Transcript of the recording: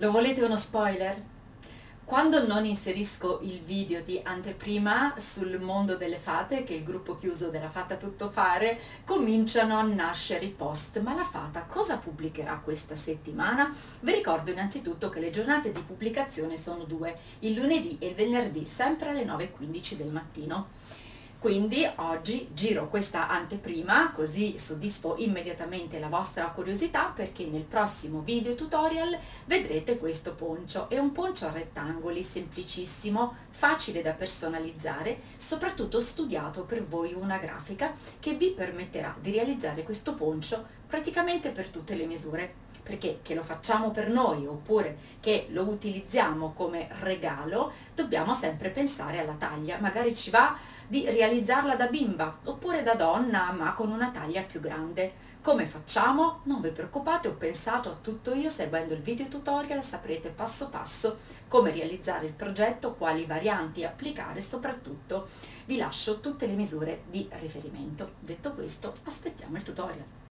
Lo volete uno spoiler? Quando non inserisco il video di anteprima sul mondo delle fate, che è il gruppo chiuso della Fata Tutto Fare, cominciano a nascere i post. Ma la Fata cosa pubblicherà questa settimana? Vi ricordo innanzitutto che le giornate di pubblicazione sono due, il lunedì e il venerdì, sempre alle 9.15 del mattino. Quindi oggi giro questa anteprima così soddisfo immediatamente la vostra curiosità perché nel prossimo video tutorial vedrete questo poncio. È un poncio a rettangoli semplicissimo, facile da personalizzare, soprattutto studiato per voi una grafica che vi permetterà di realizzare questo poncio praticamente per tutte le misure perché che lo facciamo per noi oppure che lo utilizziamo come regalo, dobbiamo sempre pensare alla taglia. Magari ci va di realizzarla da bimba oppure da donna ma con una taglia più grande. Come facciamo? Non vi preoccupate, ho pensato a tutto io, seguendo il video tutorial saprete passo passo come realizzare il progetto, quali varianti applicare e soprattutto vi lascio tutte le misure di riferimento. Detto questo, aspettiamo il tutorial.